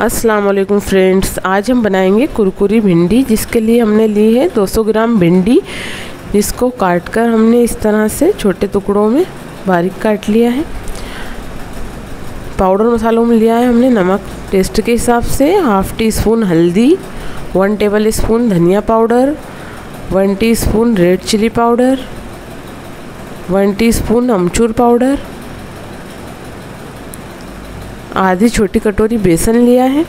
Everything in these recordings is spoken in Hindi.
अस्सलाम वालेकुम फ्रेंड्स। आज हम बनाएँगे कुरकुरी भिंडी, जिसके लिए हमने ली है 200 ग्राम भिंडी, जिसको काट कर हमने इस तरह से छोटे टुकड़ों में बारीक काट लिया है। पाउडर मसालों में लिया है हमने नमक। टेस्ट के हिसाब से हाफ़ टी स्पून हल्दी, वन टेबल स्पून धनिया powder, one teaspoon red chilli powder, one teaspoon अमचूर पाउडर आधी छोटी कटोरी बेसन लिया है।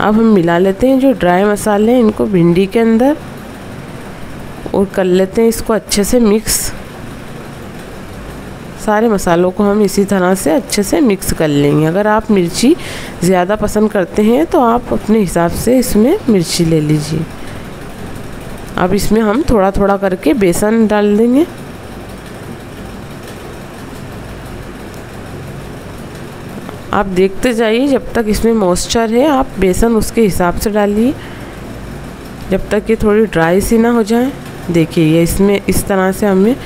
अब हम मिला लेते हैं जो ड्राई मसाले हैं, इनको भिंडी के अंदर और कर लेते हैं इसको अच्छे से मिक्स सारे मसालों को हम इसी तरह से अच्छे से मिक्स कर लेंगे। अगर आप मिर्ची ज़्यादा पसंद करते हैं तो आप अपने हिसाब से इसमें मिर्ची ले लीजिए। अब इसमें हम थोड़ा थोड़ा करके बेसन डाल देंगे। आप देखते जाइए जब तक इसमें मॉइस्चर है, आप बेसन उसके हिसाब से डालिए। जब तक ये थोड़ी ड्राई सी ना हो जाए, देखिए ये इसमें इस तरह से हमें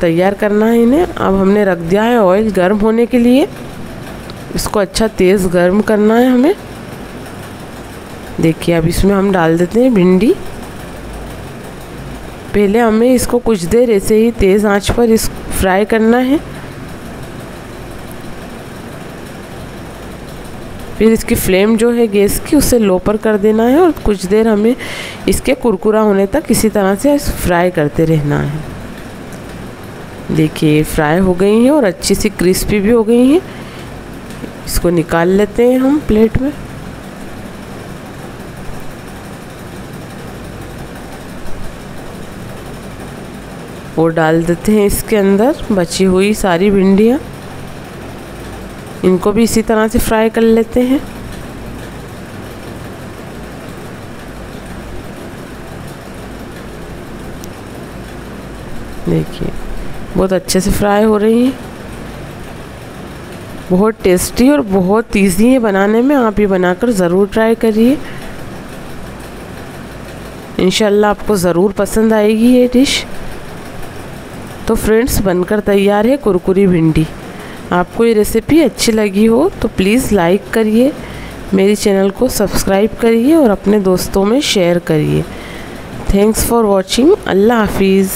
तैयार करना है इन्हें। अब हमने रख दिया है ऑयल गर्म होने के लिए। इसको अच्छा तेज़ गर्म करना है हमें। देखिए अब इसमें हम डाल देते हैं भिंडी। पहले हमें इसको कुछ देर ऐसे ही तेज़ आँच पर इस फ्राई करना है। फिर इसकी फ्लेम जो है गैस की, उसे लो पर कर देना है और कुछ देर हमें इसके कुरकुरा होने तक इसी तरह से फ्राई करते रहना है। देखिए फ्राई हो गई हैं और अच्छी सी क्रिस्पी भी हो गई हैं। इसको निकाल लेते हैं हम प्लेट में। और डाल देते हैं इसके अंदर बची हुई सारी भिंडियाँ। इनको भी इसी तरह से फ्राई कर लेते हैं। देखिए, बहुत अच्छे से फ्राई हो रही हैं। बहुत टेस्टी और बहुत ईजी है बनाने में, आप ये बनाकर ज़रूर ट्राई करिए। इंशाल्लाह आपको ज़रूर पसंद आएगी ये डिश तो फ्रेंड्स बनकर तैयार है कुरकुरी भिंडी। आपको ये रेसिपी अच्छी लगी हो तो प्लीज़ लाइक करिए, मेरे चैनल को सब्सक्राइब करिए और अपने दोस्तों में शेयर करिए। थैंक्स फॉर वॉचिंग अल्लाह हाफिज़।